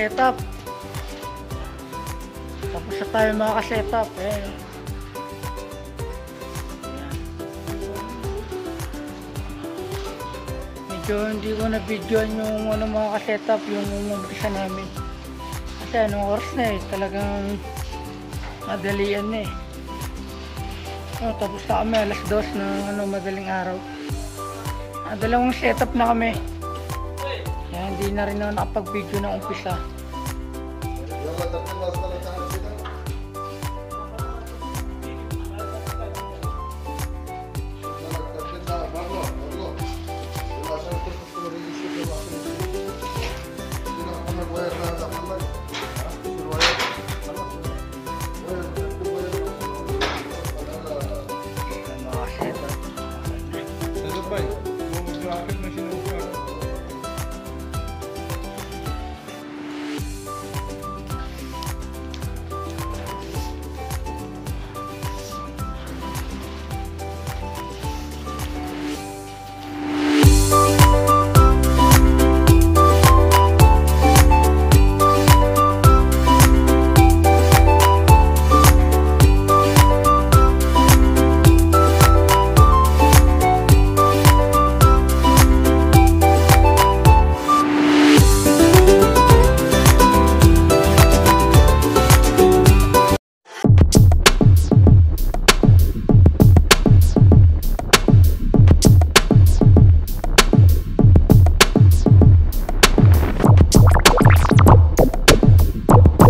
setup. Tapos na tayo ka-setup. Ayan. Ayan. Medyo hindi ko na-videoan yung ano, mga ka-setup, yung umumpisa namin. Kasi anong oras na eh, talagang madalian na eh. Oh, tapos na kami alas dos ng ano, madaling araw. Ah, dalawang setup na kami. Kaya hindi na rin ako nakapag-video ng umpisa. Bye.